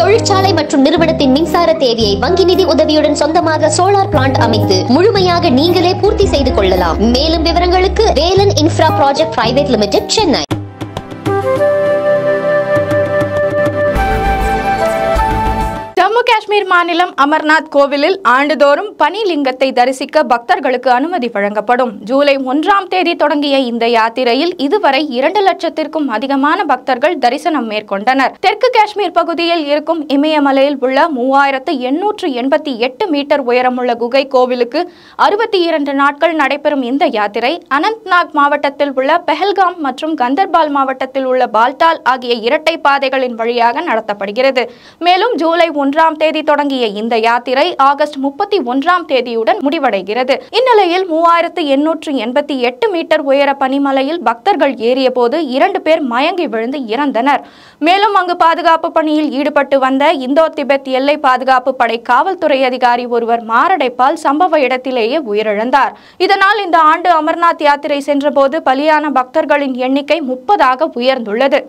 தொழிற்சாலை மற்றும் நிறுவனத்தின் மின்சார தேவையை வங்கி நிதி உதவியுடன் சொந்தமாக சோலார் பிளான்ட் அமைத்து முழுமையாக நீங்களே பூர்த்தி செய்து கொள்ளலாம். மேலும் விவரங்களுக்கு Velan infra project private limited Chennai. Jammu Kashmir மாநிலம் அமர்நாத் கோவிலில் ஆண்டுதோறும் பனிலிங்கத்தை தரிசிக்க பக்தர்களுக்கு அனுமதி வழங்கப்படும். ஜூலை ஒன்றாம் தேதி தொடங்கிய இந்த யாத்திரையில் இதுவரை இரண்டு லட்சத்திற்கும் அதிகமான பக்தர்கள் தரிசனம் மேற்கொண்டனர். தெற்கு காஷ்மீர் பகுதியில் இருக்கும் இமயமலையில் உள்ள மூவாயிரத்து எண்ணூற்று எண்பத்தி எட்டு மீட்டர் உயரமுள்ள குகை கோவிலுக்கு அறுபத்தி இரண்டு நாட்கள் நடைபெறும் இந்த யாத்திரை அனந்த்நாக் மாவட்டத்தில் உள்ள பெஹல்காம் மற்றும் கந்தர்பால் மாவட்டத்தில் உள்ள பால்டால் ஆகிய இரட்டை பாதைகளின் வழியாக நடத்தப்படுகிறது. மேலும் ஜூலை ஒன்றாம் ஆறாம் தேதி தொடங்கிய இந்த யாத்திரை ஆகஸ்ட் முப்பத்தி ஒன்றாம் தேதியுடன் முடிவடைகிறது. இந்நிலையில் மூவாயிரத்து எண்ணூற்று எண்பத்தி எட்டு மீட்டர் உயர பனிமலையில் பக்தர்கள் ஏறிய போது இரண்டு பேர் மயங்கி விழுந்து இறந்தனர். மேலும் அங்கு பாதுகாப்பு பணியில் ஈடுபட்டு வந்த இந்தோ திபெத் எல்லை பாதுகாப்பு படை காவல்துறை அதிகாரி ஒருவர் மாரடைப்பால் சம்பவ இடத்திலேயே உயிரிழந்தார். இதனால் இந்த ஆண்டு அமர்நாத் யாத்திரை சென்றபோது பலியான பக்தர்களின் எண்ணிக்கை முப்பதாக உயர்ந்துள்ளது.